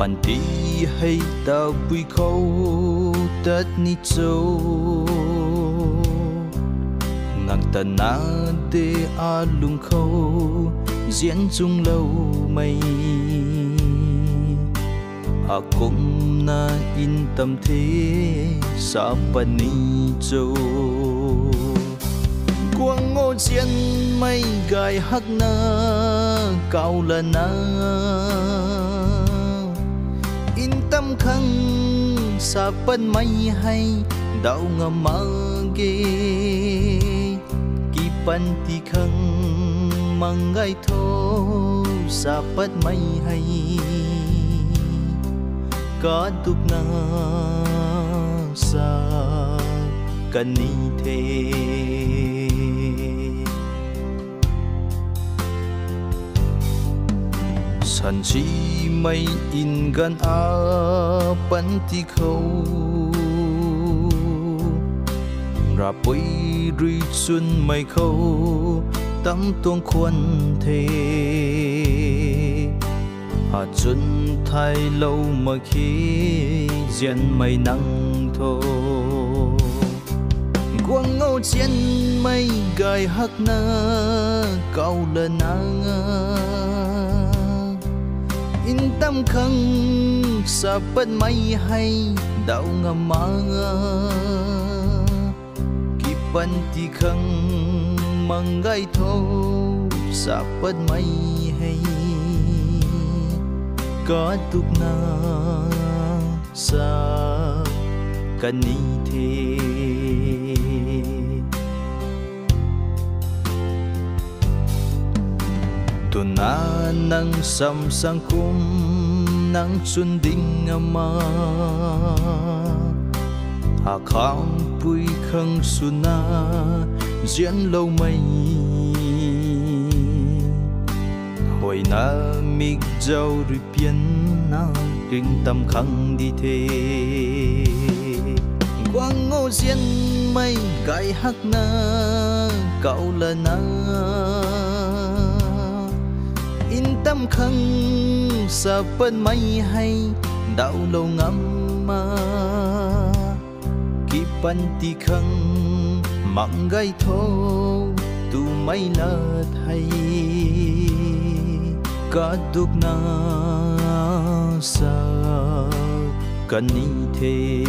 pan ti hay ta bui khâu tất ni châu. Nàng ta na de a lung khâu, diễn chung lâu mây. A cũng na in tâm thế sa pan ni châu. Quang ngô diễn mây gai hắc na, cao là na in tâm khăng sa bên mây hay đau ngầm mơ ghê. Kỳ bên thì khăng mang gai thô sa bên mây hay có tục na sa cần đi thêm san chi may in gan a pan ti khâu. Ra bơi rui xuân may khâu tâm tuông khuôn thế hà chân thay lâu mà khi diện mây nắng thô. Quang ngô chiến mây gai hắc na, cao lên nắng in tâm khăng sa bên mây hay đau ngầm mơ. Kỳ bên ti khăng mang gai thô sa bên mây hay có tục na sa cần ni nang sam sang kum nang chun ding ama hà khang pui khang suna diễn lâu mây. Hồi na mig dâu rui pian na kinh tâm khang đi thế quang ngô diễn mây, gai hắc na cậu là na in khăng sa bên mây hay đạo lâu ngắm ma Khi ban ti khăng, mặn gai thô, tu mây là thay cả đục na sa. Cần ni thế.